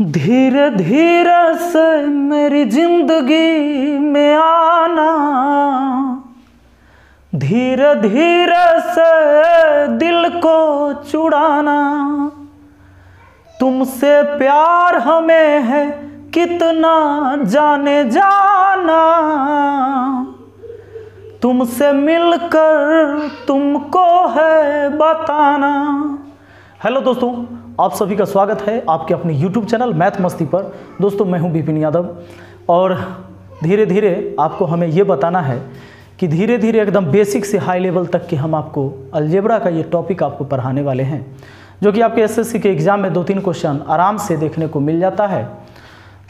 धीरे धीरे से मेरी ज़िंदगी में आना। धीरे धीरे से दिल को चुड़ाना तुमसे प्यार हमें है कितना जाने जाना। तुमसे मिलकर तुमको है बताना। हेलो दोस्तों आप सभी का स्वागत है आपके अपने यूट्यूब चैनल मैथ मस्ती पर। दोस्तों, मैं हूँ विपिन यादव और धीरे धीरे आपको हमें ये बताना है कि धीरे धीरे एकदम बेसिक से हाई लेवल तक के हम आपको अलजेब्रा का ये टॉपिक आपको पढ़ाने वाले हैं, जो कि आपके एसएससी के एग्ज़ाम में दो तीन क्वेश्चन आराम से देखने को मिल जाता है।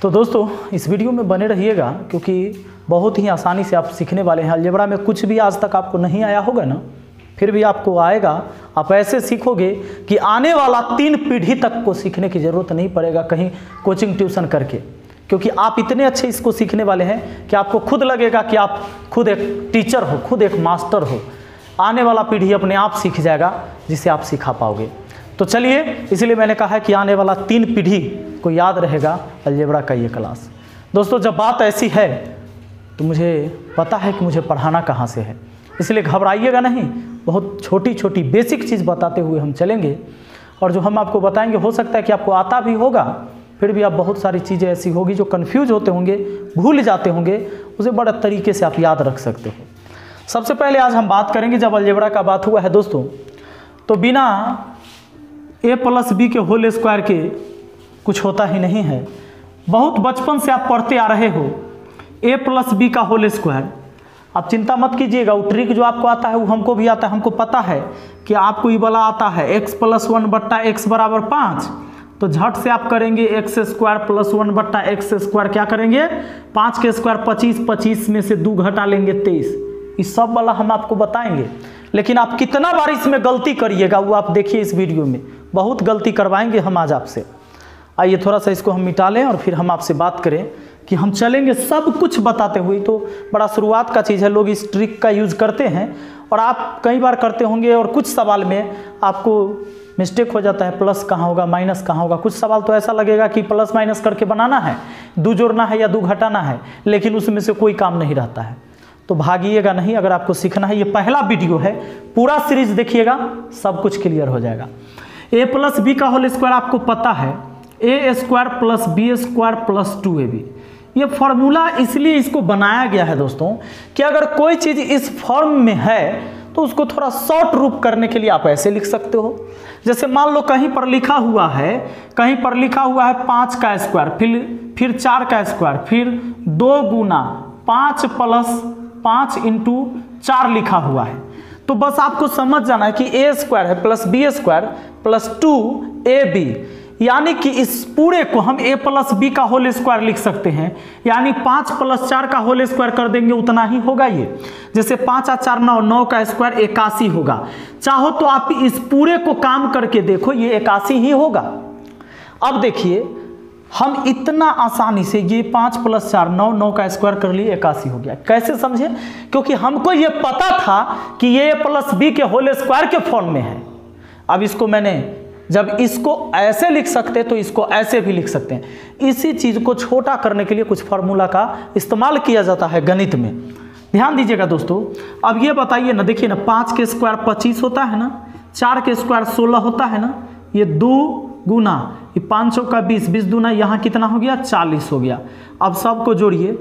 तो दोस्तों, इस वीडियो में बने रहिएगा, क्योंकि बहुत ही आसानी से आप सीखने वाले हैं। अलजेब्रा में कुछ भी आज तक आपको नहीं आया होगा ना फिर भी आपको आएगा। आप ऐसे सीखोगे कि आने वाला तीन पीढ़ी तक को सीखने की ज़रूरत नहीं पड़ेगा कहीं कोचिंग, ट्यूशन करके। क्योंकि आप इतने अच्छे इसको सीखने वाले हैं कि आपको खुद लगेगा कि आप खुद एक टीचर हो, खुद एक मास्टर हो। आने वाला पीढ़ी अपने आप सीख जाएगा, जिसे आप सिखा पाओगे। तो चलिए, इसलिए मैंने कहा है कि आने वाला तीन पीढ़ी को याद रहेगा अलजेब्रा का ये क्लास। दोस्तों, जब बात ऐसी है तो मुझे पता है कि मुझे पढ़ाना कहाँ से है। इसलिए घबराइएगा नहीं बहुत छोटी छोटी बेसिक चीज़ बताते हुए हम चलेंगे। और जो हम आपको बताएँगे, हो सकता है कि आपको आता भी होगा, फिर भी आप बहुत सारी चीज़ें ऐसी होगी जो कन्फ्यूज़ होते होंगे, भूल जाते होंगे, उसे बड़े तरीके से आप याद रख सकते हो। सबसे पहले आज हम बात करेंगे, जब अलजेबरा का बात हुआ है दोस्तों तो बिना ए प्लस बी के होल स्क्वायर के कुछ होता ही नहीं है। बहुत बचपन से आप पढ़ते आ रहे हो ए प्लस बी का होल स्क्वायर आप चिंता मत कीजिएगा वो ट्रिक जो आपको आता है, वो हमको भी आता है, हमको पता है कि आपको ये वाला आता है एक्स प्लस वन बट्टा एक्स बराबर पाँच। तो झट से आप करेंगे एक्स स्क्वायर प्लस वन बट्टा एक्स स्क्वायर क्या करेंगे? पाँच के स्क्वायर पच्चीस पच्चीस में से दो घटा लेंगे तेईस। इस सब वाला हम आपको बताएँगे। लेकिन आप कितना बार इसमें गलती करिएगा, वो आप देखिए इस वीडियो में। बहुत गलती करवाएँगे हम आज आपसे। आइए थोड़ा सा इसको हम मिटा लें और फिर हम आपसे बात करें। कि हम चलेंगे सब कुछ बताते हुए। तो बड़ा शुरुआत का चीज़ है, लोग इस ट्रिक का यूज़ करते हैं और आप कई बार करते होंगे और कुछ सवाल में आपको मिस्टेक हो जाता है, प्लस कहाँ होगा, माइनस कहाँ होगा। कुछ सवाल तो ऐसा लगेगा कि प्लस माइनस करके बनाना है, दो जोड़ना है या दो घटाना है, लेकिन उसमें से कोई काम नहीं रहता है। तो भागिएगा नहीं, अगर आपको सीखना है, ये पहला वीडियो है, पूरा सीरीज़ देखिएगा, सब कुछ क्लियर हो जाएगा। ए प्लस बी का होल स्क्वायर आपको पता है, A square plus B square plus two A B. ये फॉर्मूला इसलिए इसको बनाया गया है दोस्तों कि अगर कोई चीज़ इस फॉर्म में है तो उसको थोड़ा शॉर्ट रूप करने के लिए आप ऐसे लिख सकते हो। जैसे मान लो कहीं पर लिखा हुआ है, कहीं पर लिखा हुआ है पाँच का स्क्वायर फिर फिर चार का स्क्वायर फिर दो गुना पाँच प्लस पाँच इंटू चार लिखा हुआ है। तो बस आपको समझ जाना है कि ए स्क्वायर है plus B square plus two A B यानी कि इस पूरे को हम a प्लस बी का होल स्क्वायर लिख सकते हैं। यानी पाँच प्लस चार का होल स्क्वायर कर देंगे, उतना ही होगा ये। जैसे पाँच आ चार नौ नौ का स्क्वायर इक्यासी होगा। चाहो तो आप इस पूरे को काम करके देखो, ये इक्यासी ही होगा। अब देखिए, हम इतना आसानी से ये पाँच प्लस चार नौ नौ का स्क्वायर कर लिए इक्यासी हो गया। कैसे समझे? क्योंकि हमको ये पता था कि ये प्लस बी के होल स्क्वायर के फॉर्म में है। अब इसको मैंने जब इसको ऐसे लिख सकते तो इसको ऐसे भी लिख सकते हैं। इसी चीज़ को छोटा करने के लिए कुछ फार्मूला का इस्तेमाल किया जाता है गणित में। ध्यान दीजिएगा दोस्तों, अब ये बताइए ना, देखिए ना, पाँच के स्क्वायर पच्चीस होता है ना, चार के स्क्वायर सोलह होता है ना, ये दो गुना, ये पाँच सौ का बीस बीस दूना यहाँ कितना हो गया? चालीस हो गया। अब सबको जोड़िए,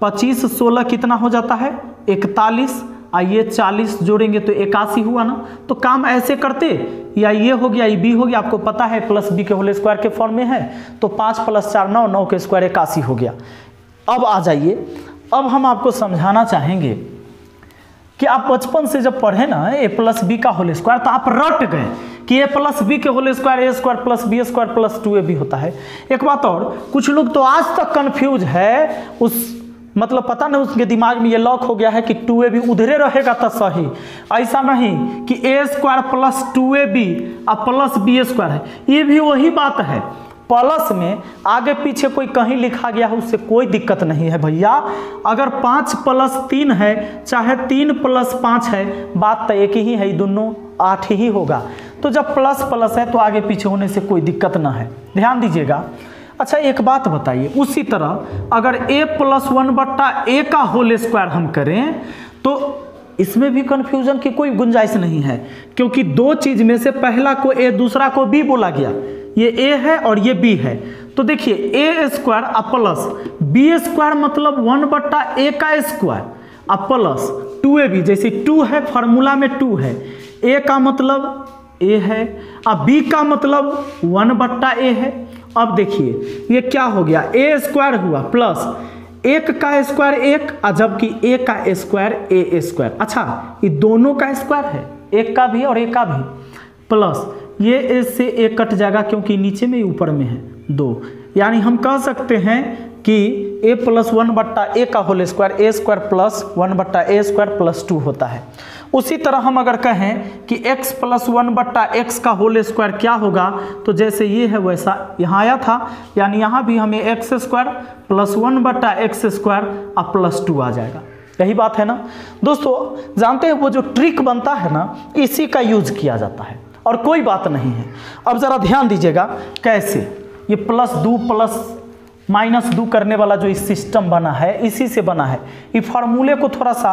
पच्चीस सोलह कितना हो जाता है? इकतालीस आ ये चालीस जोड़ेंगे तो इक्यासी हुआ ना? तो काम ऐसे करते, या ये हो गया, ये बी हो गया, आपको पता है, प्लस बी के होल स्क्वायर के फॉर्म में है तो पाँच प्लस चार, नौ नौ के स्क्वायर इक्यासी हो गया। अब आ जाइए, अब हम आपको समझाना चाहेंगे कि आप बचपन से जब पढ़े ना, ए प्लस बी का होल स्क्वायर तो आप रट गए कि ए प्लस बी के whole square, A square plus B square plus two A B होता है। एक बात और, कुछ लोग तो आज तक कंफ्यूज है, उस मतलब पता नहीं, उसके दिमाग में ये लॉक हो गया है कि टू ए बी उधरे रहेगा तो सही। ऐसा नहीं कि A square plus two A B और प्लस बी स्क्वायर है। ये भी वही बात है। प्लस में आगे पीछे कोई कहीं लिखा गया है, उससे कोई दिक्कत नहीं है भैया। अगर पाँच प्लस तीन है, चाहे तीन प्लस पाँच है, बात तो एक ही है दोनों आठ ही होगा। तो जब प्लस प्लस है तो आगे पीछे होने से कोई दिक्कत ना है। ध्यान दीजिएगा। अच्छा एक बात बताइए। उसी तरह अगर ए प्लस वन बट्टा ए का होल स्क्वायर हम करें तो इसमें भी कन्फ्यूज़न की कोई गुंजाइश नहीं है, क्योंकि दो चीज़ में से पहला को ए दूसरा को बी बोला गया। ये ए है और ये बी है। तो देखिए ए स्क्वायर आ प्लस बी स्क्वायर मतलब वन बट्टा ए का स्क्वायर आ प्लस टू ए बी जैसे टू है फॉर्मूला में टू है। ए का मतलब ए है अब बी का मतलब वन बट्टा ए है। अब देखिए, ये क्या हो गया? ए स्क्वायर हुआ प्लस एक का स्क्वायर एक, और जबकि ए का स्क्वायर ए स्क्वायर अच्छा ये दोनों का स्क्वायर है, एक का भी और एक का भी। प्लस ये ए से ए कट जाएगा क्योंकि नीचे में ऊपर में है, दो। यानी हम कह सकते हैं कि ए प्लस वन बट्टा ए का whole square A square plus one बट्टा ए स्क्वायर प्लस टू होता है। उसी तरह हम अगर कहें कि x प्लस वन बट्टा एक्स का होल स्क्वायर क्या होगा तो जैसे ये है वैसा यहाँ आया था, यानी यहाँ भी हमें एक्स स्क्वायर प्लस वन बट्टा एक्स स्क्वायर और प्लस टू आ जाएगा। यही बात है ना? दोस्तों, जानते हैं वो जो ट्रिक बनता है ना, इसी का यूज़ किया जाता है, और कोई बात नहीं है। अब ज़रा ध्यान दीजिएगा, कैसे? ये प्लस दो प्लस माइनस दो करने वाला जो इस सिस्टम बना है, इसी से बना है। ये फार्मूले को थोड़ा सा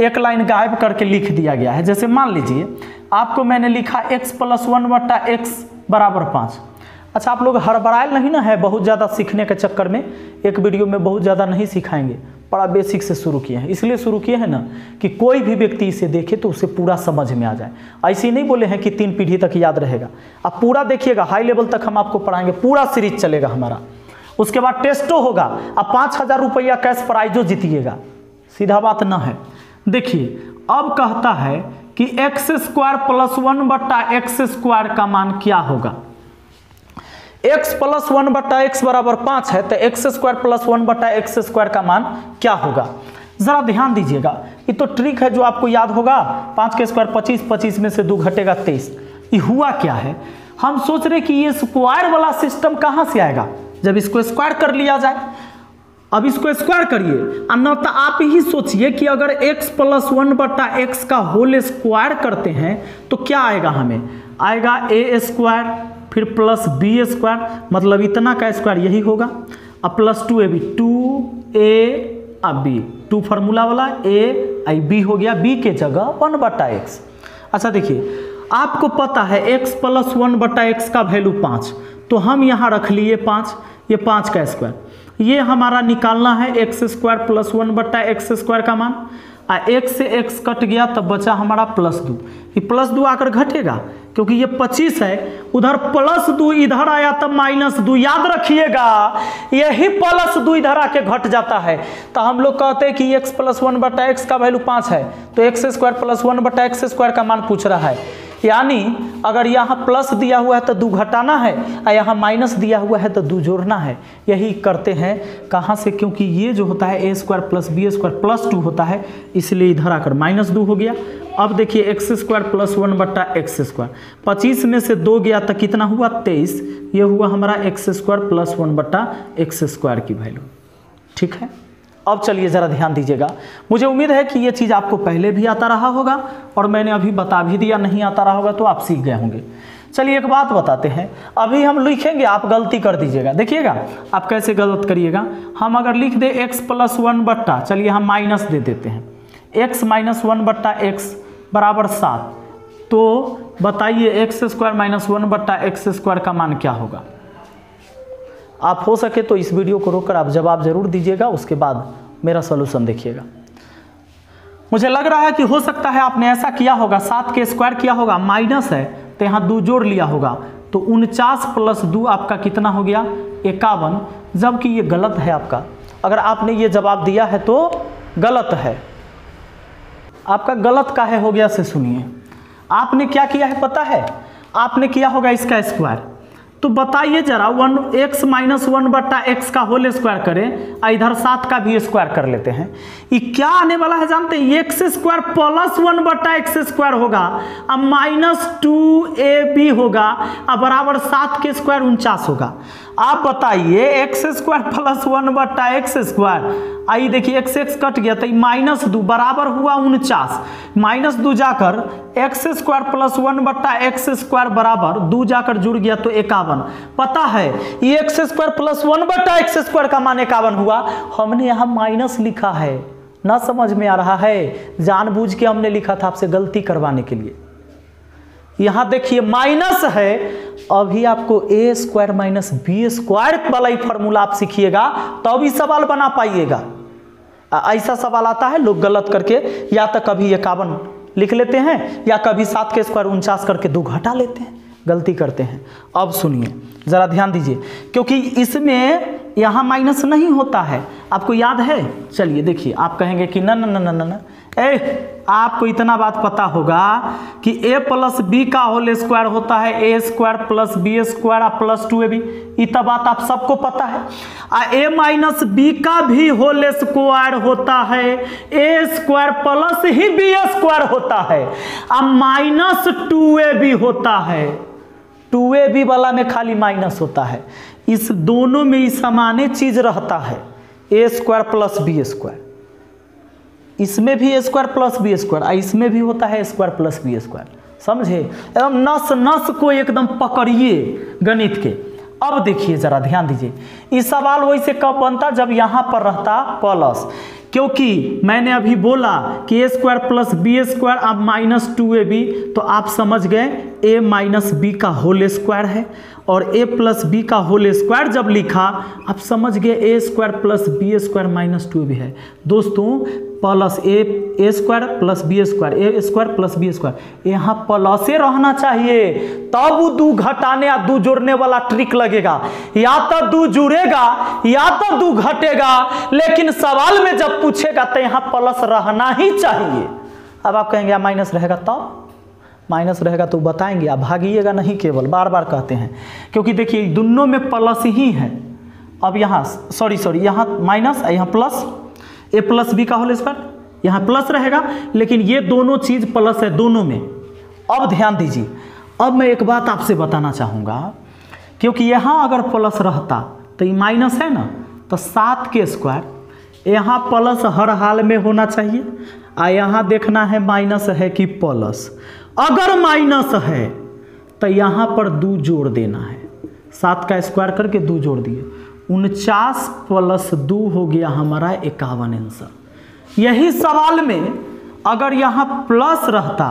एक लाइन गायब करके लिख दिया गया है। जैसे मान लीजिए, आपको मैंने लिखा x प्लस वन बट्टा एक्स बराबर पाँच। अच्छा आप लोग हड़बड़ाए नहीं ना है बहुत ज़्यादा सीखने के चक्कर में? एक वीडियो में बहुत ज़्यादा नहीं सिखाएँगे। बड़ा बेसिक से शुरू किए हैं। इसलिए शुरू किए हैं ना कि कोई भी व्यक्ति इसे देखे तो उसे पूरा समझ में आ जाए। ऐसे नहीं बोले हैं कि तीन पीढ़ी तक याद रहेगा। आप पूरा देखिएगा हाई लेवल तक हम आपको पढ़ाएँगे, पूरा सीरीज़ चलेगा हमारा। उसके बाद टेस्टो होगा। अब पाँच हज़ार रुपया कैश प्राइजो जीतिएगा। सीधा बात ना है। देखिए, अब कहता है कि एक्स स्क्वायर प्लस वन बट्टा एक्स स्क्वायर का मान क्या होगा? एक्स प्लस वन बट्टा एक्स बराबर पाँच है तो एक्स स्क्वायर प्लस वन बट्टा एक्स स्क्वायर का मान क्या होगा? जरा ध्यान दीजिएगा। ये तो ट्रिक है जो आपको याद होगा। पाँच के स्क्वायर पच्चीस पच्चीस में से दो घटेगा तेईस। ये हुआ क्या है? हम सोच रहे कि ये स्क्वायर वाला सिस्टम कहाँ से आएगा? जब इसको स्क्वायर कर लिया जाए। अब इसको स्क्वायर करिए। तो आप ही सोचिए कि अगर x प्लस वन बटा एक्स का होल स्क्वायर करते हैं तो क्या आएगा हमें? आएगा ए स्क्वायर फिर प्लस बी स्क्वायर मतलब इतना का स्क्वायर यही होगा। अब plus two A B two A अब बी टू फार्मूला वाला ए आई बी हो गया बी के जगह वन बटा एक्स अच्छा देखिए, आपको पता है x प्लस वन बटा एक्स का वैल्यू पाँच। तो हम यहाँ रख लिए पाँच। ये पाँच का स्क्वायर। ये हमारा निकालना है एक्स स्क्वायर प्लस वन बट्टा एक्स स्क्वायर का मान। आ, एक से एक्स कट गया तब बचा हमारा प्लस दो। ये प्लस दो आकर घटेगा, क्योंकि ये पच्चीस है। उधर प्लस दो इधर आया तब माइनस दो। याद रखिएगा, यही प्लस दो इधर आके घट जाता है। तो हम लोग कहते हैं कि एक्स प्लस वन बटा एक्स का वैल्यू पाँच है। तो एक्स स्क्वायर प्लस वन बटा एक्स स्क्वायर का मान पूछ रहा है। यानी अगर यहाँ प्लस दिया हुआ है तो दो घटाना है, और यहाँ माइनस दिया हुआ है तो दो जोड़ना है। यही करते हैं। कहाँ से? क्योंकि ये जो होता है A square plus B square plus two होता है, इसलिए इधर आकर माइनस दो हो गया। अब देखिए एक्स स्क्वायर प्लस वन बट्टा एक्स स्क्वायर पच्चीस में से दो गया तो कितना हुआ? तेईस। ये हुआ हमारा एक्स स्क्वायर प्लस वन बट्टा एक्स स्क्वायर की वैल्यू ठीक है? अब चलिए ज़रा ध्यान दीजिएगा। मुझे उम्मीद है कि ये चीज़ आपको पहले भी आता रहा होगा और मैंने अभी बता भी दिया नहीं आता रहा होगा तो आप सीख गए होंगे। चलिए एक बात बताते हैं। अभी हम लिखेंगे, आप गलती कर दीजिएगा। देखिएगा, आप कैसे गलत करिएगा? हम अगर लिख दे एक्स प्लस वन बट्टा, चलिए हम माइनस दे देते हैं। एक्स माइनस वन बट्टा एक्स बराबर सात। तो बताइए एक्स स्क्वायर माइनस वन बट्टा एक्स स्क्वायर का मान क्या होगा? आप हो सके तो इस वीडियो को रोककर आप जवाब ज़रूर दीजिएगा, उसके बाद मेरा सोल्यूशन देखिएगा। मुझे लग रहा है कि हो सकता है आपने ऐसा किया होगा, सात के स्क्वायर किया होगा माइनस है तो यहाँ दो जोड़ लिया होगा। तो उनचास प्लस दो आपका कितना हो गया? इक्यावन, जबकि ये गलत है आपका। अगर आपने ये जवाब दिया है तो गलत है। आपका गलत का है हो गया से सुनिए। आपने क्या किया है पता है? आपने किया होगा इसका स्क्वायर तो बताइए जरा, वन एक्स माइनस वन बट्टा एक्स का होल स्क्वायर करें और इधर सात का भी स्क्वायर कर लेते हैं। ये क्या आने वाला है जानते हैं? एक्स स्क्वायर प्लस वन बट्टा एक्स स्क्वायर होगा अब माइनस टू ए बी होगा अब बराबर सात के स्क्वायर उनचास होगा। आप बताइए एक्स स्क्वायर प्लस वन बट्टा एक्स स्क्वायर आइए देखिए एक्स एक्स कट गया तो माइनस दो बराबर हुआ उनचास। माइनस दो जाकर एक्स स्क्वायर प्लस वन बट्टा एक्स स्क्वायर बराबर दो जाकर जुड़ गया तो इक्यावन पता है, ये एक्स स्क्वायर प्लस वन बट्टा एक्स स्क्वायर का मान इक्यावन हुआ। हमने यहाँ माइनस लिखा है। ना समझ में आ रहा है? जानबूझ के हमने लिखा था आपसे गलती करवाने के लिए। यहाँ देखिए, माइनस है। अभी आपको A square minus B square वाला ही फॉर्मूला आप सीखिएगा, तब ही सवाल बना पाइएगा। ऐसा सवाल आता है, लोग गलत करके या तो कभी इक्यावन लिख लेते हैं, या कभी सात के स्क्वायर उनचास करके दो घटा लेते हैं। गलती करते हैं। अब सुनिए, ज़रा ध्यान दीजिए, क्योंकि इसमें यहाँ माइनस नहीं होता है। आपको याद है? चलिए देखिए, आप कहेंगे कि न न न न न ए, आपको इतना बात पता होगा कि a प्लस बी का होल स्क्वायर होता है, A square plus B square uh plus two A B. इतना बात आप सबको पता है। आ a माइनस बी का भी होल स्क्वायर होता है, ए स्क्वायर प्लस ही बी स्क्वायर होता है आ माइनस टू ए बी होता है। टू ए बी वाला में खाली माइनस होता है। इस दोनों में ही समान चीज़ रहता है। A square plus B square. इसमें भी A square plus B square इसमें भी होता है स्क्वायर प्लस बी स्क्वायर। समझे? एकदम नस नस को एकदम पकड़िए गणित के। अब देखिए जरा ध्यान दीजिए। इस सवाल वैसे कब बनता? जब यहाँ पर रहता प्लस। क्योंकि मैंने अभी बोला कि A square plus B square, अब माइनस टू ए बी तो आप समझ गए ए माइनस बी का होल स्क्वायर है और ए प्लस बी का होल स्क्वायर जब लिखा, आप समझ गए A square plus B square minus two भी है। दोस्तों plus A A square plus B square A square plus B square यहाँ प्लसे रहना चाहिए। तब दो घटाने या दो जोड़ने वाला ट्रिक लगेगा। या तो दो जुड़ेगा या तो दो घटेगा लेकिन सवाल में जब पूछेगा तो यहाँ प्लस रहना ही चाहिए। अब आप कहेंगे माइनस रहेगा तब? तो? माइनस रहेगा तो बताएँगे, आप भागिएगा नहीं केवल बार बार कहते हैं। क्योंकि देखिए, दोनों में प्लस ही है। अब यहाँ सॉरी सॉरी यहाँ माइनस, यहाँ प्लस ए प्लस बी का होल स्क्वायर यहाँ प्लस रहेगा, लेकिन ये दोनों चीज़ प्लस है दोनों में। अब ध्यान दीजिए, अब मैं एक बात आपसे बताना चाहूँगा, क्योंकि यहाँ अगर प्लस रहता तो ये माइनस है ना तो सात के स्क्वायर यहाँ प्लस हर हाल में होना चाहिए, आ यहाँ देखना है माइनस है कि प्लस। अगर माइनस है तो यहाँ पर दो जोड़ देना है। सात का स्क्वायर करके दो जोड़ दिए। उनचास प्लस दो हो गया हमारा इक्यावन आंसर यही सवाल में अगर यहाँ प्लस रहता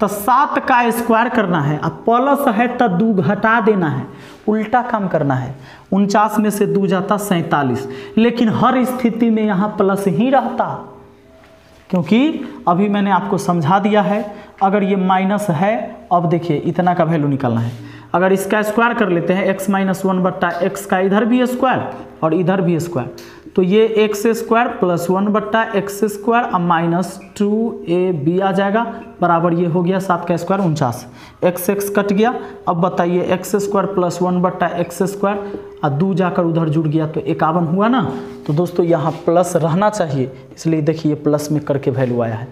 तो सात का स्क्वायर करना है। अब प्लस है तो दो घटा देना है। उल्टा काम करना है। उनचास में से दो जाता सैतालीस। लेकिन हर स्थिति में यहाँ प्लस ही रहता। क्योंकि अभी मैंने आपको समझा दिया है अगर ये माइनस है, अब देखिए इतना का वैल्यू निकालना है। अगर इसका स्क्वायर कर लेते हैं एक्स माइनस वन बट्टा एक्स का इधर भी स्क्वायर और इधर भी स्क्वायर तो ये एक्स स्क्वायर प्लस वन बट्टा एक्स स्क्वायर और माइनस टू ए बी आ जाएगा। बराबर ये हो गया सात का स्क्वायर उनचास। एक्स एक्स कट गया। अब बताइए एक्स स्क्वायर प्लस वन बट्टा एक्स स्क्वायर और दो जाकर उधर जुड़ गया तो इक्यावन हुआ ना? तो दोस्तों यहाँ प्लस रहना चाहिए, इसलिए देखिए प्लस में करके वैल्यू आया है।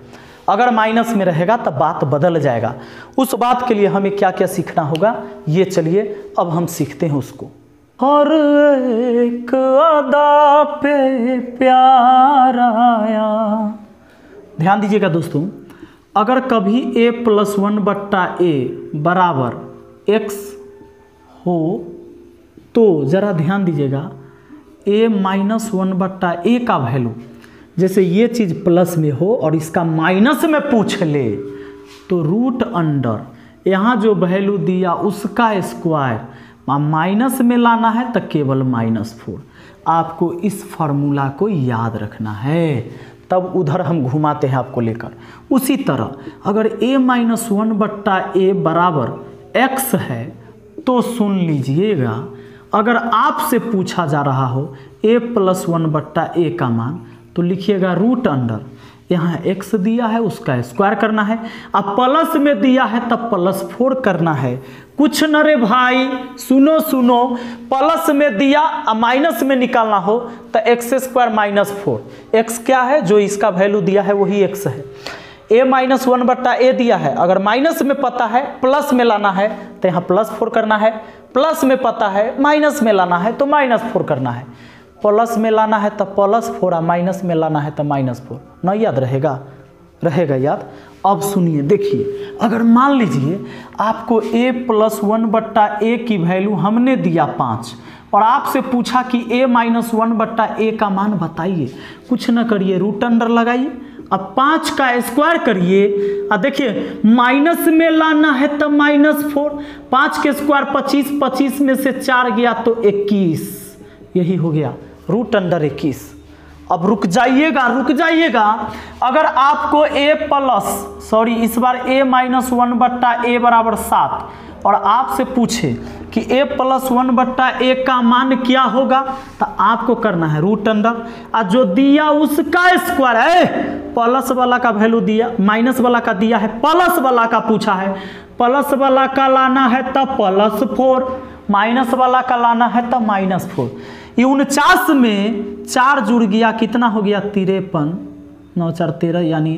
अगर माइनस में रहेगा तो बात बदल जाएगा। उस बात के लिए हमें क्या क्या सीखना होगा? ये चलिए, अब हम सीखते हैं उसको। हर एक अदा पे प्यार आया। ध्यान दीजिएगा दोस्तों, अगर कभी a प्लस वन बट्टा ए बराबर एक्स हो तो ज़रा ध्यान दीजिएगा, a माइनस वन बट्टा ए का वैल्यू जैसे ये चीज़ प्लस में हो और इसका माइनस में पूछ ले तो रूट अंडर यहाँ जो वैल्यू दिया उसका स्क्वायर माइनस में लाना है तो केवल माइनस फोर आपको इस फार्मूला को याद रखना है। तब उधर हम घुमाते हैं आपको लेकर। उसी तरह, अगर a माइनस वन बट्टा ए बराबर x है तो सुन लीजिएगा, अगर आपसे पूछा जा रहा हो, a प्लस वन बट्टा ए का मान तो लिखिएगा रूट अंडर यहाँ एक्स दिया है, उसका स्क्वायर करना है। अब प्लस में दिया है, तब प्लस फोर करना है। कुछ न रे भाई, सुनो सुनो। प्लस में दिया माइनस में निकालना हो तो X square minus four X क्या है? जो इसका वैल्यू दिया है, वही एक्स है। ए माइनस वन बट्टा ए दिया है। अगर माइनस में पता है प्लस में लाना है तो यहाँ प्लस फोर करना है। प्लस में पता है माइनस में लाना है तो माइनस फोर करना है। प्लस में लाना है तो प्लस फोर और माइनस में लाना है तो माइनस फोर। न याद रहेगा? रहेगा याद? अब सुनिए, देखिए, अगर मान लीजिए आपको ए प्लस वन बट्टा ए की वैल्यू हमने दिया पाँच, और आपसे पूछा कि ए माइनस वन बट्टा ए का मान बताइए, कुछ ना करिए रूट अंडर लगाइए। अब पाँच का स्क्वायर करिए। और देखिए, माइनस में लाना है तो माइनस फोर, पाँच के स्क्वायर पच्चीस पच्चीस में से चार गया तो इक्कीस। यही हो गया। रूट अंडर इक्कीस अब रुक जाइएगा रुक जाइएगा। अगर आपको a प्लस सॉरी इस बार a माइनस वन बट्टा ए बराबर सात, और आपसे पूछे कि a प्लस वन बट्टा ए का मान क्या होगा तो आपको करना है रूट अंडर और जो दिया उसका स्क्वायर है प्लस वाला का वैल्यू दिया माइनस वाला का दिया है प्लस वाला का पूछा है। प्लस वाला का लाना है तो प्लस फोर माइनस वाला का लाना है तो माइनस फोर ये उनचास में चार जुड़ गया, कितना हो गया? तिरपन। नौ, चार, तेरह, यानी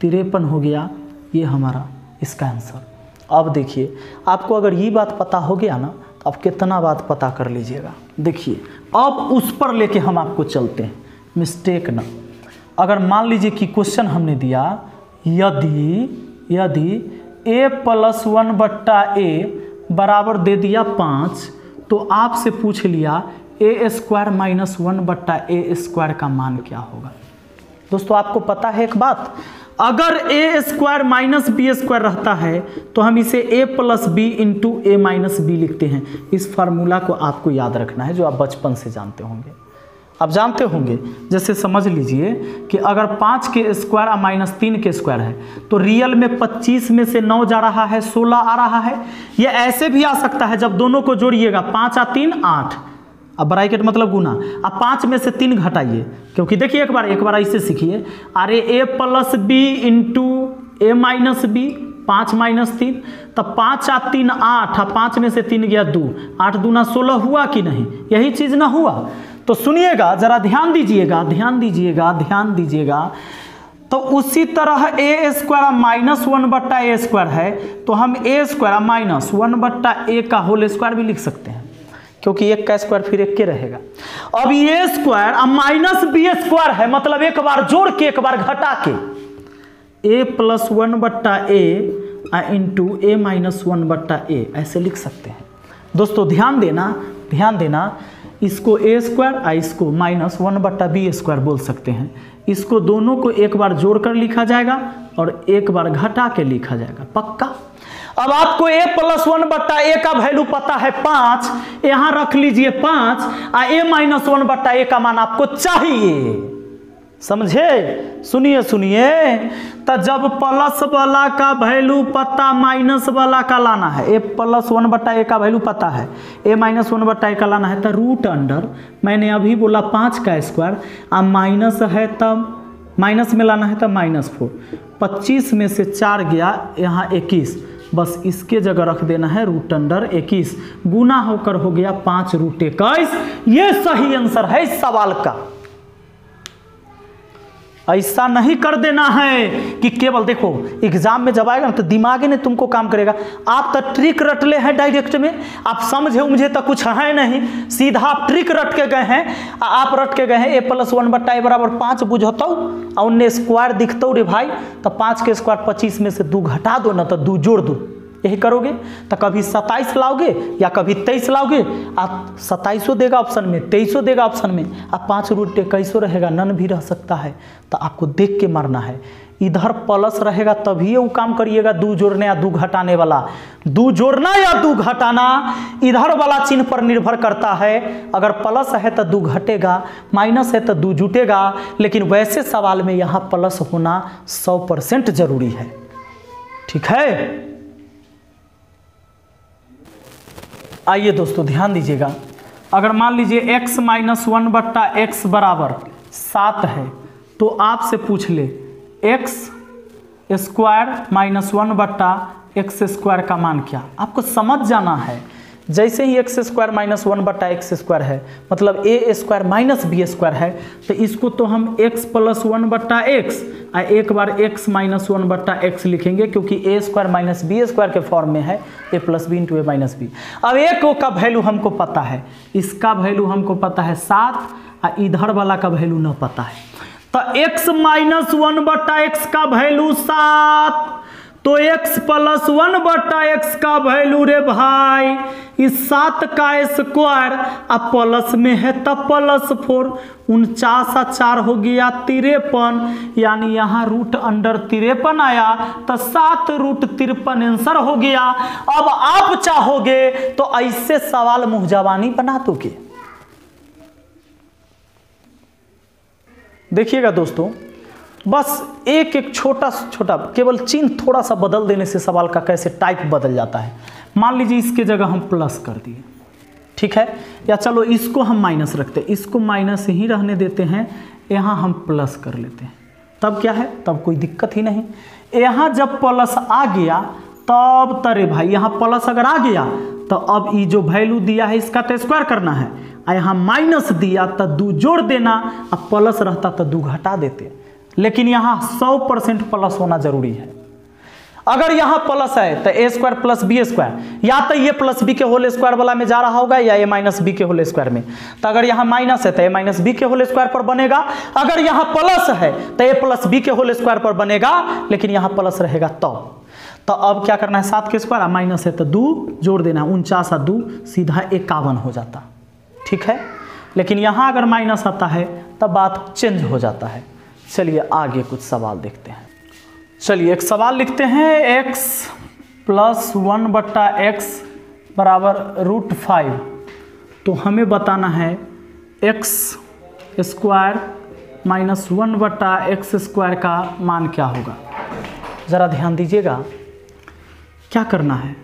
तिरपन हो गया, ये हमारा इसका आंसर अब देखिए, आपको अगर ये बात पता हो गया ना तो आप कितना बात पता कर लीजिएगा। देखिए, अब उस पर लेके हम आपको चलते हैं। मिस्टेक ना। अगर मान लीजिए कि क्वेश्चन हमने दिया, यदि यदि ए प्लस वन बट्टा ए बराबर दे दिया पाँच तो आपसे पूछ लिया ए स्क्वायर माइनस वन बट्टा ए स्क्वायर का मान क्या होगा? दोस्तों, आपको पता है एक बात? अगर A square minus B square रहता है तो हम इसे A plus B into A minus B लिखते हैं। इस फार्मूला को आपको याद रखना है, जो आप बचपन से जानते होंगे। आप जानते होंगे, जैसे समझ लीजिए कि अगर पाँच के स्क्वायर और माइनस तीन के स्क्वायर है तो रियल में पच्चीस में से नौ जा रहा है, सोलह आ रहा है। ये ऐसे भी आ सकता है, जब दोनों को जोड़िएगा, पाँच आ तीन, आठ। अब ब्राइकेट मतलब गुना। अब पाँच में से तीन घटाइए, क्योंकि देखिए एक बार एक बार ऐसे सीखिए। अरे A plus B into A minus B, पाँच माइनस तीन तब पाँच आ तीन आठ और पाँच में से तीन गया दो। आठ दूना सोलह हुआ कि नहीं? यही चीज़ ना हुआ। तो सुनिएगा, जरा ध्यान दीजिएगा ध्यान दीजिएगा ध्यान दीजिएगा। तो उसी तरह ए स्क्वायर माइनस वन बट्टा ए स्क्वायर है तो हम ए स्क्वायर माइनस वन बट्टा ए का होल स्क्वायर भी लिख सकते हैं। क्योंकि एक का स्क्वायर फिर एक के रहेगा। अब ये स्क्वायर, अब माइनस बी स्क्वायर है मतलब एक बार जोड़ के, एक बार घटा के। ए प्लस वन बट्टा A into A minus one बट्टा ए, ऐसे लिख सकते हैं। दोस्तों, ध्यान देना ध्यान देना, इसको ए स्क्वायर, आ इसको माइनस वन बट्टा बी स्क्वायर बोल सकते हैं। इसको दोनों को एक बार जोड़कर लिखा जाएगा और एक बार घटा के लिखा जाएगा। पक्का? अब आपको ए प्लस वन बट्टा ए का वैल्यू पता है पाँच। यहाँ रख लीजिए पाँच। आ ए माइनस वन बट्टा ए का मान आपको चाहिए। समझे? सुनिए सुनिए। तो जब प्लस वाला का वैल्यू पता माइनस वाला का लाना है ए प्लस वन बट्टा ए का वैल्यू पता है ए माइनस वन बट्टा ए का लाना है तो रूट अंडर मैंने अभी बोला पाँच का स्क्वायर आ माइनस है तब माइनस में लाना है तब माइनस फोर पच्चीस में से चार गया, यहाँ इक्कीस। बस इसके जगह रख देना है रूट अंडर इक्कीस। गुना होकर हो गया पाँच रूट इक्कीस। ये सही आंसर है इस सवाल का। ऐसा नहीं कर देना है कि केवल देखो, एग्ज़ाम में जब आएगा ना तो दिमाग ही नहीं तुमको काम करेगा। आप तो ट्रिक रट ले हैं डायरेक्ट में, आप समझे मुझे तो कुछ है नहीं। सीधा आप ट्रिक रट के गए हैं आप रट के गए हैं, ए प्लस वन बट्टा ए बराबर पाँच बुझतौ और उन्हें स्क्वायर दिखतौ रे भाई तो पाँच के स्क्वायर पच्चीस में से दो घटा दो, ना तो दो जोड़ दो। यही करोगे? तो कभी सत्ताईस लाओगे या कभी तेईस लाओगे? आप सत्ताईसों देगा ऑप्शन में, तेईसों देगा ऑप्शन में। आप पाँच रूट इक्कीसों रहेगा? नन भी रह सकता है। तो आपको देख के मारना है। इधर प्लस रहेगा तभी वो काम करिएगा, दो जोड़ने या दो घटाने वाला। दो जोड़ना या दो घटाना, इधर वाला चिन्ह पर निर्भर करता है। अगर प्लस है तो दो घटेगा माइनस है तो दो जुटेगा। लेकिन वैसे सवाल में यहाँ प्लस होना सौ परसेंट ज़रूरी है। ठीक है? आइए दोस्तों, ध्यान दीजिएगा। अगर मान लीजिए x माइनस वन बट्टा एक्स बराबर सात है तो आपसे पूछ ले, x स्क्वायर माइनस वन बट्टा एक्स स्क्वायर का मान क्या? आपको समझ जाना है। जैसे ही एक्स स्क्वायर माइनस वन बटा एक्स स्क्वायर है मतलब a square minus b square है तो इसको तो हम एक्स प्लस वन बटा एक्स और एक बार एक्स माइनस वन बटा एक्स लिखेंगे क्योंकि a square minus b square के फॉर्म में है a plus b into a minus b अब एक का वैल्यू हमको पता है? इसका वैल्यू हमको पता है सात और इधर वाला का वैल्यू न पता है। तो एक्स माइनस वन बटा एक्स का वैल्यू सात। तो x प्लस वन बटा एक्स का वैल्यू रे भाई। इस सात का स्क्वायर अब प्लस में है तब प्लस फोर उनचास चार हो गया तिरपन। यानी यहाँ रूट अंडर तिरपन आया तो सात रूट तिरपन आंसर हो गया। अब आप चाहोगे तो ऐसे सवाल मुहजवानी बना दोगे। देखिएगा दोस्तों बस एक एक छोटा छोटा, केवल चिन्ह थोड़ा सा बदल देने से सवाल का कैसे टाइप बदल जाता है? मान लीजिए इसके जगह हम प्लस कर दिए। ठीक है? या चलो इसको हम माइनस रखते हैं। इसको माइनस ही रहने देते हैं। यहाँ हम प्लस कर लेते हैं। तब क्या है? तब कोई दिक्कत ही नहीं। यहाँ जब प्लस आ गया, तब तरे भाई, यहाँ प्लस अगर आ गया तो अब ये जो वैल्यू दिया है, इसका तो स्क्वायर करना है। और यहाँ माइनस दिया तो दो जोड़ देना। अब प्लस रहता तो दो घटा देते। लेकिन यहाँ सौ परसेंट प्लस होना ज़रूरी है। अगर यहाँ प्लस है तो a square plus b square, या तो ये प्लस बी के होल स्क्वायर वाला में जा रहा होगा, या ए माइनस बी के होल स्क्वायर में। तो अगर यहाँ माइनस है तो ए माइनस बी के होल स्क्वायर पर बनेगा। अगर यहाँ प्लस है तो ए प्लस बी के होल स्क्वायर पर बनेगा, लेकिन यहाँ प्लस रहेगा तो। तो अब क्या करना है, सात के स्क्वायर माइनस है तो दो, जोड़ देना है, उनचास और दो, सीधा इक्यावन हो जाता। ठीक है? लेकिन यहाँ अगर माइनस आता है, तब बात चेंज हो जाता है। चलिए आगे कुछ सवाल देखते हैं। चलिए एक सवाल लिखते हैं, x प्लस वन बट्टा एक्स बराबर रूट फाइव तो हमें बताना है, x स्क्वायर माइनस वन बट्टा एक्स स्क्वायर का मान क्या होगा? ज़रा ध्यान दीजिएगा। क्या करना है?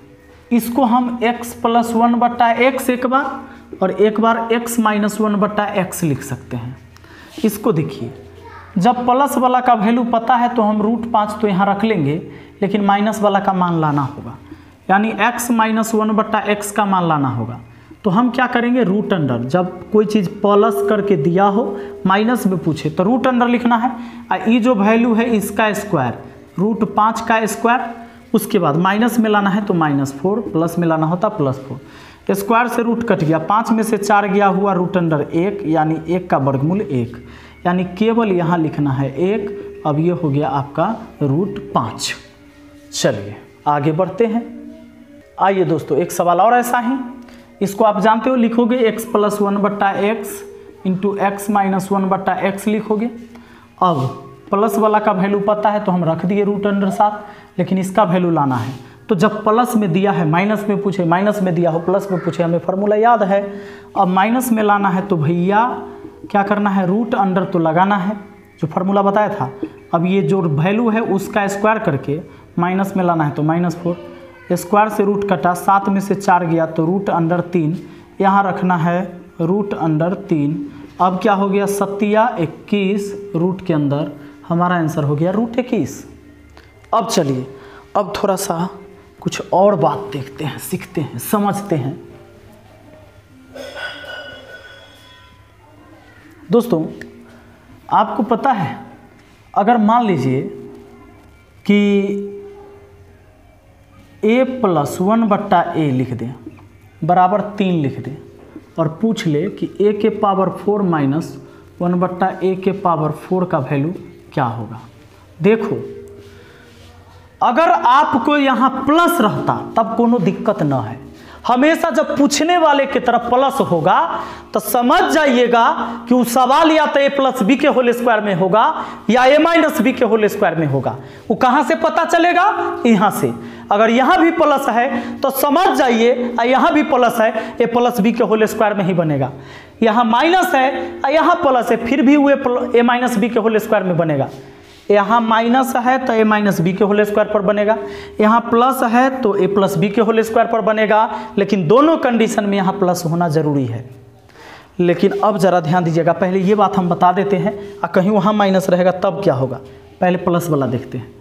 इसको हम x प्लस वन बट्टा एक्स एक बार और एक बार x माइनस वन बट्टा एक्स लिख सकते हैं। इसको देखिए। जब प्लस वाला का वैल्यू पता है तो हम रूट पाँच तो यहाँ रख लेंगे, लेकिन माइनस वाला का मान लाना होगा। यानी x माइनस वन बट्टा एक्स का मान लाना होगा। तो हम क्या करेंगे? रूट अंडर जब कोई चीज़ प्लस करके दिया हो माइनस में पूछे तो रूट अंडर लिखना है। और ये जो वैल्यू है इसका स्क्वायर रूट पाँच का स्क्वायर उसके बाद माइनस में लाना है तो माइनस फोर प्लस में लाना होता प्लस फोर स्क्वायर से रूट कट गया। पाँच में से चार गया हुआ रूट अंडर एक, यानी एक का वर्गमूल एक। यानी केवल यहाँ लिखना है एक, अब ये हो गया आपका रूट पाँच। चलिए, आगे बढ़ते हैं। आइए दोस्तों, एक सवाल और ऐसा ही। इसको आप जानते हो, लिखोगे एक्स प्लस वन बट्टा x into x minus one बट्टा एक्स लिखोगे। अब प्लस वाला का वैल्यू पता है तो हम रख दिए रूट अंडर साथ, लेकिन इसका वैल्यू लाना है। तो जब प्लस में दिया है माइनस में पूछे माइनस में दिया हो प्लस में पूछे, हमें फार्मूला याद है। अब माइनस में लाना है तो भैया क्या करना है? रूट अंडर तो लगाना है, जो फार्मूला बताया था। अब ये जो वैल्यू है, उसका स्क्वायर करके माइनस में लाना है तो माइनस फोर स्क्वायर से रूट कटा, सात में से चार गया तो रूट अंडर तीन। यहाँ रखना है रूट अंडर तीन। अब क्या हो गया? सत्या इक्कीस रूट के अंदर। हमारा आंसर हो गया रूट इक्कीस। अब चलिए, अब थोड़ा सा कुछ और बात देखते हैं, सीखते हैं, समझते हैं। दोस्तों, आपको पता है, अगर मान लीजिए कि a प्लस वन बट्टा ए लिख दें, बराबर तीन लिख दें, और पूछ ले कि a के पावर फोर माइनस वन बट्टा ए के पावर फोर का वैल्यू क्या होगा। देखो, अगर आपको यहाँ प्लस रहता, तब कोनो दिक्कत न है। हमेशा जब पूछने वाले की तरफ़ प्लस होगा तो समझ जाइएगा कि वो सवाल या तो ए प्लस बी के होल स्क्वायर में होगा, या ए माइनस बी के होल स्क्वायर में होगा। वो कहाँ से पता चलेगा? यहाँ से। अगर यहाँ भी प्लस है तो समझ जाइए यहाँ भी प्लस है ए प्लस बी के होल स्क्वायर में ही बनेगा। यहाँ माइनस है यहाँ प्लस है, फिर भी वो ए माइनस बी के होल स्क्वायर में बनेगा। यहाँ माइनस है तो ए माइनस बी के होल स्क्वायर पर बनेगा। यहाँ प्लस है तो ए प्लस बी के होल स्क्वायर पर बनेगा। लेकिन दोनों कंडीशन में यहाँ प्लस होना ज़रूरी है। लेकिन अब ज़रा ध्यान दीजिएगा, पहले ये बात हम बता देते हैं, और कहीं वहाँ माइनस रहेगा तब क्या होगा? पहले प्लस वाला देखते हैं।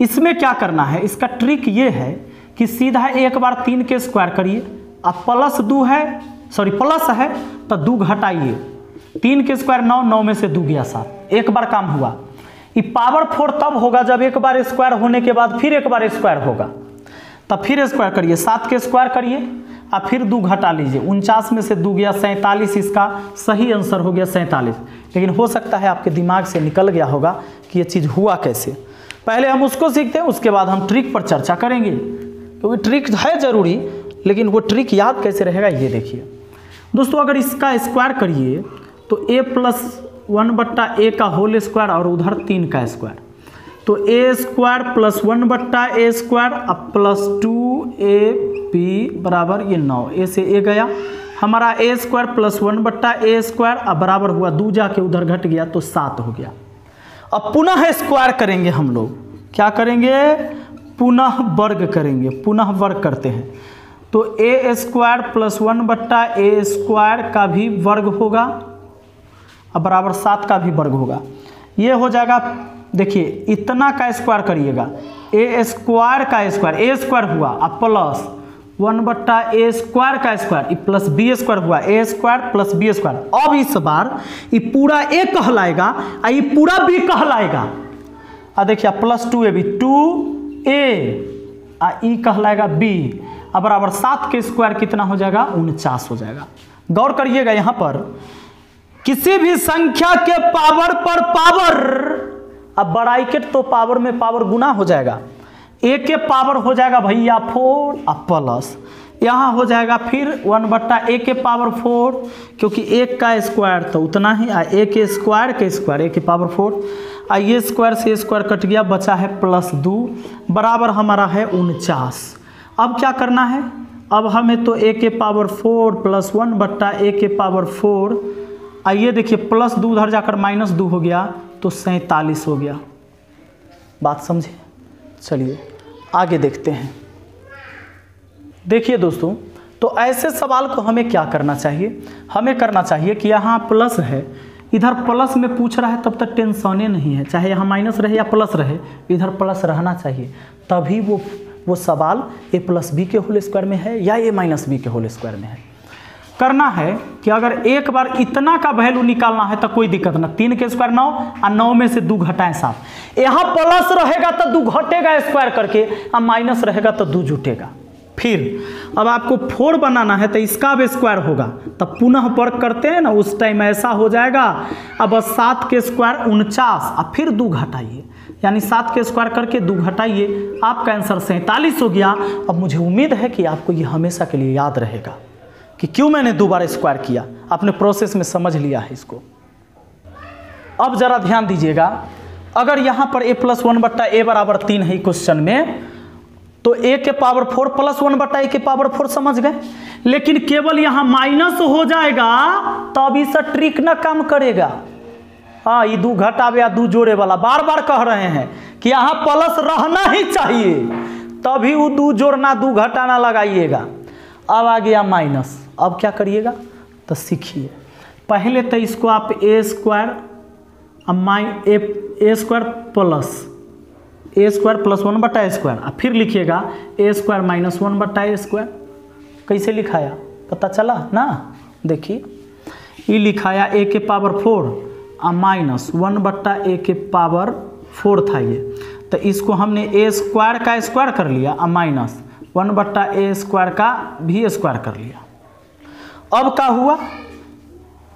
इसमें क्या करना है? इसका ट्रिक ये है कि सीधा एक बार तीन के स्क्वायर करिए अब प्लस दो है, सॉरी, प्लस है तो दो घटाइए। तीन के स्क्वायर नौ नौ में से दो गया सात। एक बार काम हुआ। ये पावर फोर तब होगा जब एक बार स्क्वायर होने के बाद फिर एक बार स्क्वायर होगा। तब फिर स्क्वायर करिए, सात के स्क्वायर करिए और फिर दो घटा लीजिए। उनचास में से दो गया सैंतालीस, इसका सही आंसर हो गया सैंतालीस। लेकिन हो सकता है आपके दिमाग से निकल गया होगा कि ये चीज़ हुआ कैसे। पहले हम उसको सीखते हैं, उसके बाद हम ट्रिक पर चर्चा करेंगे। क्योंकि ट्रिक है ज़रूरी, लेकिन वो ट्रिक याद कैसे रहेगा, ये देखिए। दोस्तों, अगर इसका स्क्वायर करिए तो ए प्लस वन बट्टा ए का होल स्क्वायर और उधर तीन का स्क्वायर। तो ए स्क्वायर प्लस वन बट्टा ए स्क्वायर, अब प्लस टू ए पी बराबर ये नौ, ए से ए गया। हमारा ए स्क्वायर प्लस वन बट्टा ए स्क्वायर, अब बराबर हुआ दो जाके उधर घट गया तो सात हो गया। अब पुनः स्क्वायर करेंगे हम लोग। क्या करेंगे? पुनः वर्ग करेंगे, पुनः वर्ग करते हैं। तो ए स्क्वायर प्लस वन बट्टा ए स्क्वायर का भी वर्ग होगा। अब बराबर सात का भी वर्ग होगा। ये हो जाएगा, देखिए, इतना का स्क्वायर करिएगा। ए स्क्वायर का स्क्वायर ए स्क्वायर हुआ, अब प्लस वन बट्टा ए स्क्वायर का स्क्वायर प्लस बी स्क्वायर हुआ a square plus b square अब इस बार ये पूरा ए कहलाएगा, आ ये पूरा बी कहलाएगा। आ देखिए plus two a b two a आ ई कहलाएगा बी अब बराबर सात के स्क्वायर कितना हो जाएगा, उनचास हो जाएगा। गौर करिएगा यहाँ पर किसी भी संख्या के पावर पर पावर। अब बड़ाइकेट तो पावर में पावर गुना हो जाएगा। ए के पावर हो जाएगा भैया फोर, अब प्लस यहाँ हो जाएगा फिर वन बट्टा ए के पावर फोर, क्योंकि एक का स्क्वायर तो उतना ही, आ ए के स्क्वायर के स्क्वायर ए के पावर फोर। आ, ये स्क्वायर से स्क्वायर कट गया, बचा है प्लस दो, बराबर हमारा है उनचास। अब क्या करना है? अब हमें तो ए के पावर फोर प्लस वन बट्टा ए के पावर फोर आइए देखिए प्लस दो उधर जाकर माइनस दो हो गया तो सैंतालीस हो गया। बात समझे? चलिए, आगे देखते हैं। देखिए दोस्तों तो ऐसे सवाल को हमें क्या करना चाहिए? हमें करना चाहिए कि यहाँ प्लस है, इधर प्लस में पूछ रहा है, तब तक टेंशने नहीं है। चाहे यहाँ माइनस रहे या प्लस रहे, इधर प्लस रहना चाहिए। तभी वो वो सवाल ए प्लस बी के होल स्क्वायर में है या ए माइनस बी के होल स्क्वायर में है। करना है कि अगर एक बार इतना का वैल्यू निकालना है तो कोई दिक्कत ना। तीन के स्क्वायर नौ और नौ में से दो घटाएँ सात। यहाँ प्लस रहेगा तो दो घटेगा स्क्वायर करके, और माइनस रहेगा तो दो जुटेगा। फिर, अब आपको फोर बनाना है तो इसका भी स्क्वायर होगा। तब पुनः वर्क करते हैं ना, उस टाइम ऐसा हो जाएगा। अब सात के स्क्वायर उनचास, और फिर दो घटाइए। यानी सात के स्क्वायर करके दो घटाइए। आपका आंसर सैंतालीस हो गया। अब मुझे उम्मीद है कि आपको ये हमेशा के लिए याद रहेगा। कि क्यों मैंने दो बार स्क्वायर किया? आपने प्रोसेस में समझ लिया है इसको। अब जरा ध्यान दीजिएगा, अगर यहाँ पर ए प्लस वन बट्टा ए बराबर तीन है क्वेश्चन में तो ए के पावर फोर प्लस वन बट्टा ए के पावर फोर समझ गए? लेकिन केवल यहाँ माइनस हो जाएगा तब इस ट्रिक ना काम करेगा। हाँ ये दो घटावे या दो जोड़े वाला बार बार कह रहे हैं कि यहाँ प्लस रहना ही चाहिए, तभी वो दो जोड़ना, दो घटाना लगाइएगा। अब आ गया माइनस अब क्या करिएगा? तो सीखिए। पहले तो इसको आप ए square my a a square plus a square plus one बट्टा ए स्क्वायर और फिर लिखिएगा ए स्क्वायर माइनस वन बट्टा ए स्क्वायर कैसे लिखाया? पता चला ना? देखिए, ये लिखाया ए के पावर फोर और माइनस वन बट्टा ए के पावर फोर था ये। तो इसको हमने ए स्क्वायर का स्क्वायर कर लिया और माइनस वन बट्टा ए स्क्वायर का भी स्क्वायर कर लिया। अब का हुआ?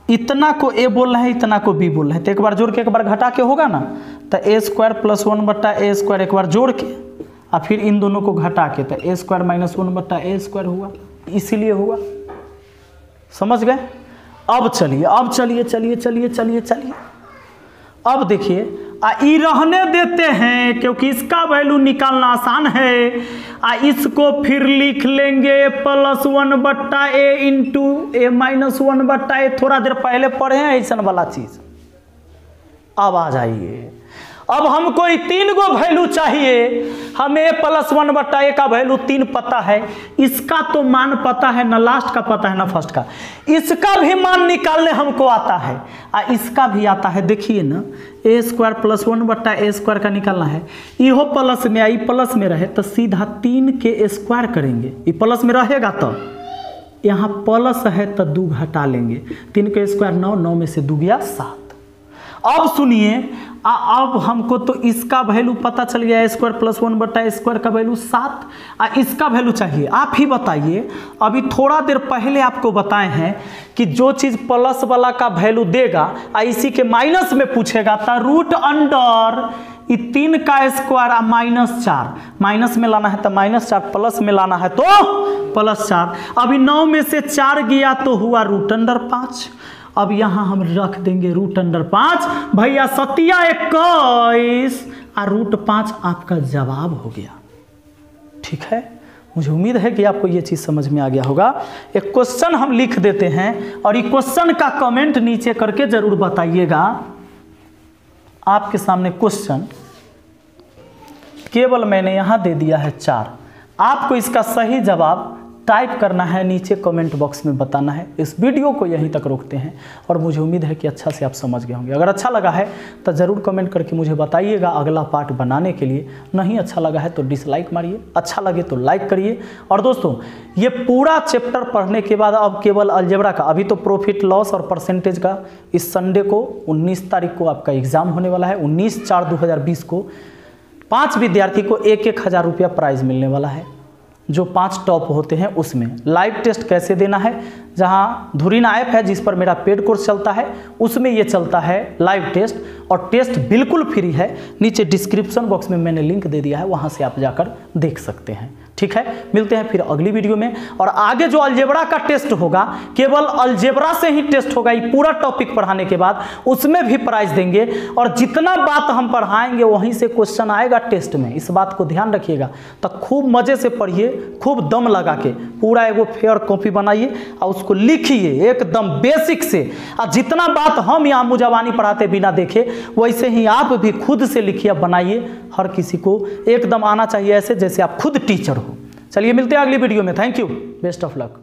इतना को ए बोल रहे हैं, इतना को बी बोल रहे हैं। तो एक बार जोड़ के, एक बार घटा के होगा ना? तो ए स्क्वायर प्लस वन बट्टा ए स्क्वायर एक बार जोड़ के, और फिर इन दोनों को घटा के तो ए स्क्वायर माइनस वन बट्टा ए स्क्वायर हुआ। इसीलिए हुआ। समझ गए? अब चलिए अब चलिए चलिए चलिए चलिए चलिए। अब देखिए आ रहने देते हैं, क्योंकि इसका वैल्यू निकालना आसान है। आ, इसको फिर लिख लेंगे प्लस वन बट्टा a into a minus one बट्टा ए थोड़ा देर पहले पढ़े हैं, ऐसा वाला चीज़। अब आ जाइए। अब हमको तीन गो वैल्यू चाहिए। हमें प्लस वन बट्टा ए का वैल्यू तीन पता है। इसका तो मान पता है ना लास्ट का पता है ना फ़र्स्ट का। इसका भी मान निकालने हमको आता है। आ, इसका भी आता है, देखिए ना। ए स्क्वायर प्लस वन बट्टा ए स्क्वायर का निकालना है। इहो प्लस में आई प्लस में रहे तो सीधा तीन के स्क्वायर करेंगे। ये प्लस में रहेगा तो? यहाँ प्लस है तो दू घटा लेंगे। तीन के स्क्वायर नौ नौ में से दू गया सात। अब सुनिए अब हमको तो इसका वैल्यू पता चल गया स्क्वायर प्लस वन बटा स्क्वायर का वैल्यू सात, आ, इसका वैल्यू चाहिए। आप ही बताइए, अभी थोड़ा देर पहले आपको बताए हैं कि जो चीज़ प्लस वाला का वैल्यू देगा, आ, इसी के माइनस में पूछेगा तो रूट अंडर ये तीन का स्क्वायर आ माइनस चार। माइनस में लाना है तो माइनस चार प्लस में लाना है तो प्लस चार। अभी नौ में से चार गया तो हुआ रूट अंडर पाँच। अब यहाँ हम रख देंगे रूट अंडर पाँच। भैया, सतिया इक्कीस। और रूट पाँच आपका जवाब हो गया। ठीक है? मुझे उम्मीद है कि आपको ये चीज़ समझ में आ गया होगा। एक क्वेश्चन हम लिख देते हैं और ये क्वेश्चन का कमेंट नीचे करके ज़रूर बताइएगा। आपके सामने क्वेश्चन केवल मैंने यहाँ दे दिया है चार। आपको इसका सही जवाब टाइप करना है, नीचे कमेंट बॉक्स में बताना है। इस वीडियो को यहीं तक रोकते हैं और मुझे उम्मीद है कि अच्छा से आप समझ गए होंगे। अगर अच्छा लगा है तो ज़रूर कमेंट करके मुझे बताइएगा अगला पार्ट बनाने के लिए। नहीं अच्छा लगा है तो डिसलाइक मारिए। अच्छा लगे तो लाइक करिए। और दोस्तों, ये पूरा चैप्टर पढ़ने के बाद अब केवल अलजेबरा का। अभी तो प्रॉफिट लॉस और परसेंटेज का। इस संडे को, उन्नीस तारीख को आपका एग्ज़ाम होने वाला है। उन्नीस चार दो को पाँच विद्यार्थी को एक एक हज़ार रुपया प्राइज़ मिलने वाला है। जो पाँच टॉप होते हैं उसमें। लाइव टेस्ट कैसे देना है? जहाँ धुरीना ऐप है, जिस पर मेरा पेड कोर्स चलता है, उसमें ये चलता है लाइव टेस्ट। और टेस्ट बिल्कुल फ्री है। नीचे डिस्क्रिप्शन बॉक्स में मैंने लिंक दे दिया है, वहाँ से आप जाकर देख सकते हैं। ठीक है? मिलते हैं फिर अगली वीडियो में। और आगे जो अलजेबरा का टेस्ट होगा, केवल अलजेबरा से ही टेस्ट होगा, ये पूरा टॉपिक पढ़ाने के बाद, उसमें भी प्राइज देंगे। और जितना बात हम पढ़ाएँगे, वहीं से क्वेश्चन आएगा टेस्ट में। इस बात को ध्यान रखिएगा। तो खूब मज़े से पढ़िए, खूब दम लगा के। पूरा एगो फेयर कॉपी बनाइए और उसको लिखिए, एकदम बेसिक से। और जितना बात हम यहाँ मुजवानी पढ़ाते बिना देखे, वैसे ही आप भी खुद से लिखिए, बनाइए। हर किसी को एकदम आना चाहिए ऐसे, जैसे आप खुद टीचर हो। चलिए मिलते हैं अगली वीडियो में। Thank you best of luck